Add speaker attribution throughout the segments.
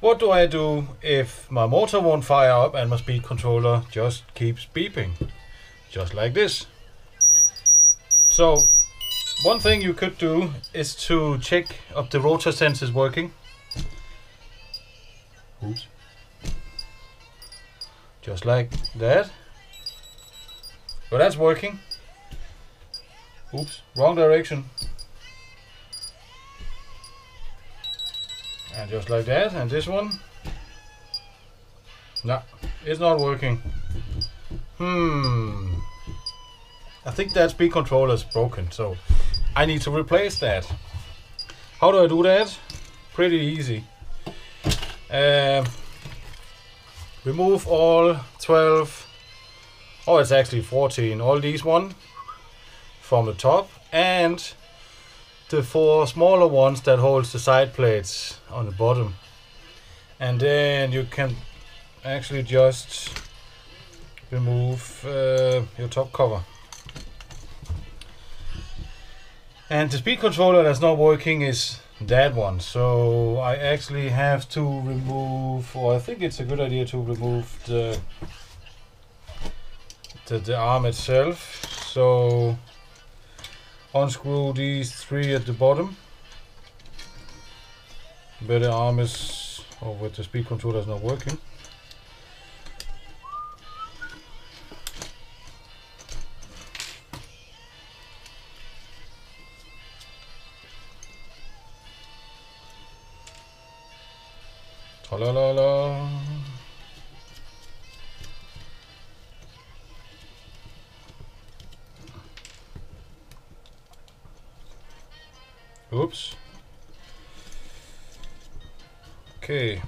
Speaker 1: What do I do if my motor won't fire up and my speed controller just keeps beeping? Just like this. So, one thing you could do is to check if the rotor sense is working. Oops. Just like that. But that's working. Oops, wrong direction. And just like that, and this one. No, it's not working. Hmm. I think that speed controller is broken, so I need to replace that. How do I do that? Pretty easy. Uh, remove all 12, oh it's actually 14, all these one from the top and the four smaller ones that holds the side plates on the bottom. And then you can actually just remove uh, your top cover. And the speed controller that's not working is that one. So I actually have to remove, or I think it's a good idea to remove the the, the arm itself. So unscrew these three at the bottom. But the arm is, or with the speed controller is not working. Tra-la-la-la. Oops. Okay.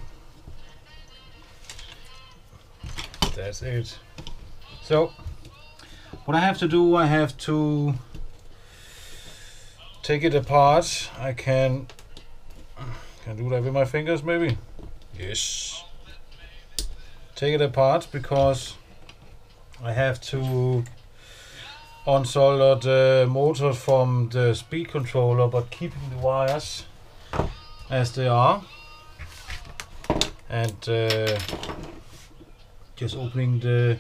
Speaker 1: That's it. So, what I have to do, I have to take it apart. I can can do that with my fingers, maybe. Yes. Take it apart because I have to unsolder the motor from the speed controller but keeping the wires as they are and uh, just opening the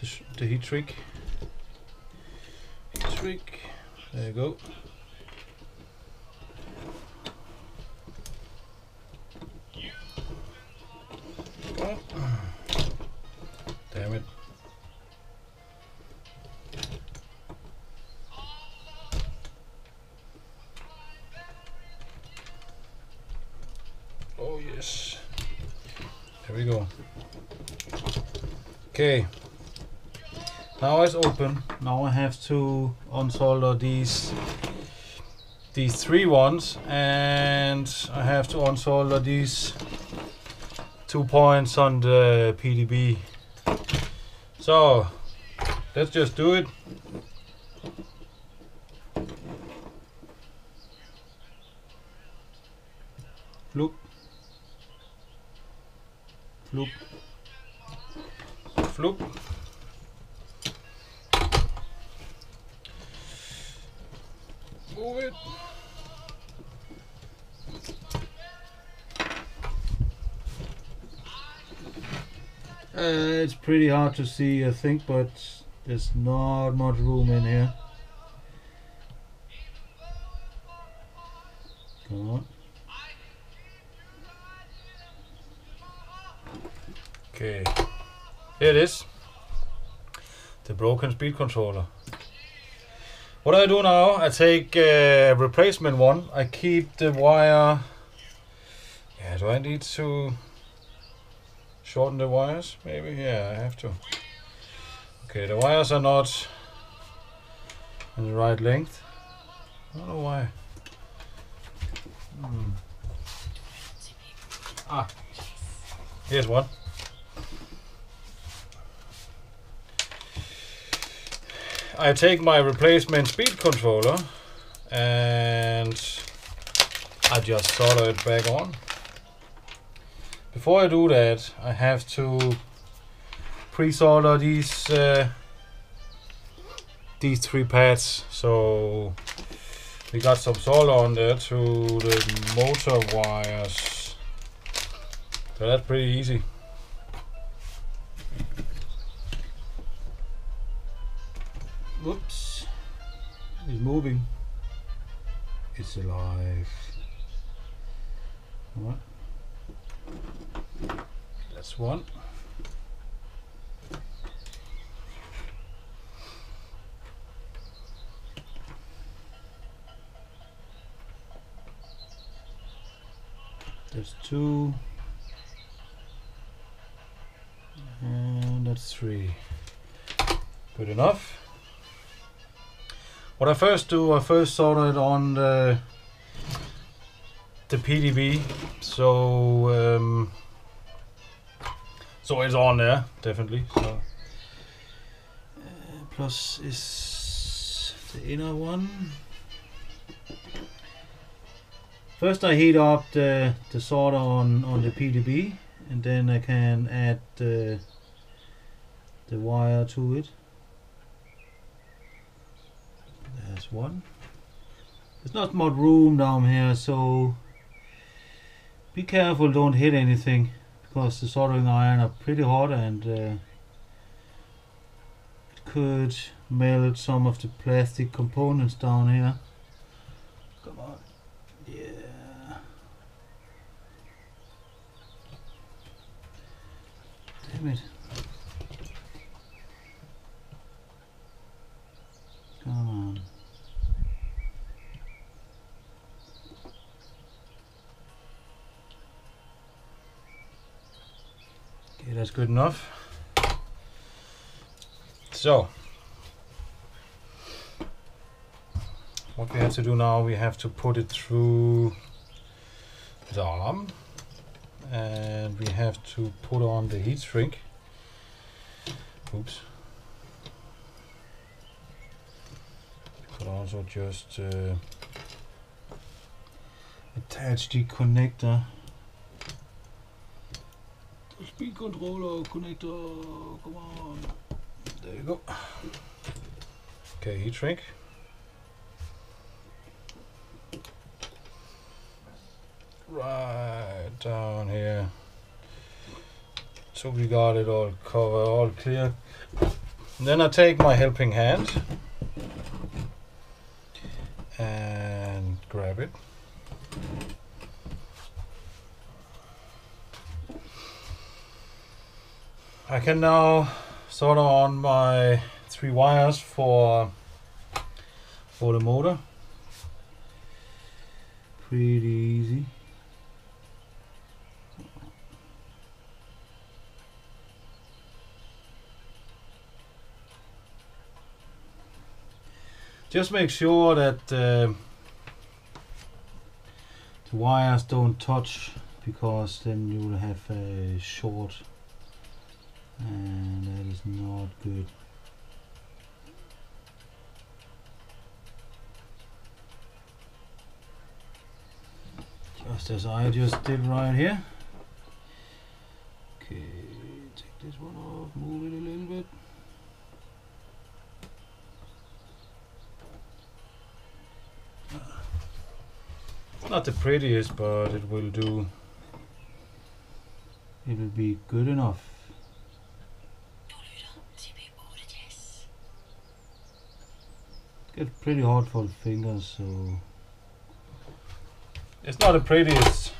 Speaker 1: the, the heat trick. heat shrink there you go Damn it. Oh yes. There we go. Okay. Now it's open. Now I have to unsolder these these three ones and I have to unsolder these two points on the PDB. So let's just do it. Floop. Floop. Floop. Move it. Uh, it's pretty hard to see, I think, but there's not much room in here. Come on. Okay, here it is. The broken speed controller. What do I do now, I take a replacement one. I keep the wire. Yeah, do I need to shorten the wires? Maybe, yeah, I have to. Okay, the wires are not in the right length. I don't know why. Hmm. Ah, here's one. I take my replacement speed controller and I just solder it back on. Before I do that, I have to pre-solder these uh, these three pads. So we got some solder on there to the motor wires. So that's pretty easy. One. There's two. And that's three. Good enough. What I first do, I first solder it on the the PDB, so um, so it's on there definitely. So uh, plus is the inner one. First I heat up the, the solder on, on the PDB and then I can add the, the wire to it. There's one. There's not much room down here so be careful don't hit anything because the soldering iron are pretty hot and uh, it could melt some of the plastic components down here. Come on. Yeah. Damn it. Come on. Okay, that's good enough. So, what we have to do now, we have to put it through the arm and we have to put on the heat shrink. Oops. Could also just uh, attach the connector. Speed controller connector, come on. There you go. Okay, heat shrink. right down here so we got it all covered all clear and then I take my helping hand and grab it I can now solder on my three wires for for the motor. Pretty easy. Just make sure that uh, the wires don't touch because then you will have a short and that is not good. Just as I just did right here. Okay, take this one off, move it a little bit. Not the prettiest, but it will do. It will be good enough. Get pretty hard for the fingers, so it's not the prettiest,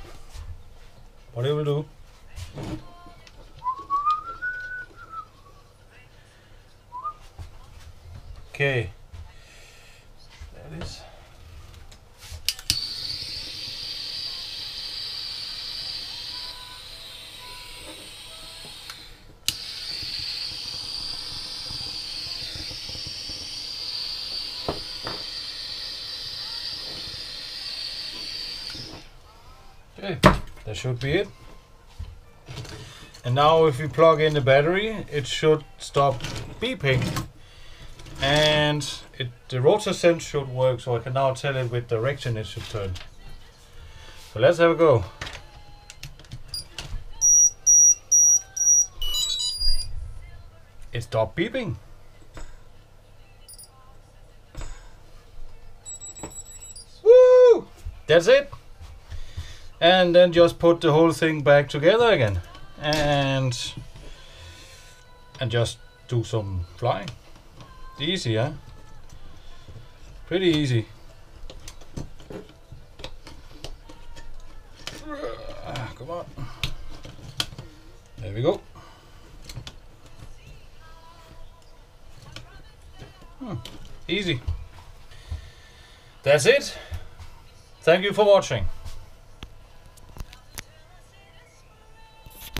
Speaker 1: but it will do. Okay, that is. Okay, that should be it. And now if we plug in the battery, it should stop beeping. And it, the rotor sense should work, so I can now tell it which direction it should turn. So let's have a go. It stopped beeping. Woo! That's it. And then just put the whole thing back together again. And and just do some flying. Easy yeah pretty easy. Ah, come on. There we go. Hmm, easy. That's it. Thank you for watching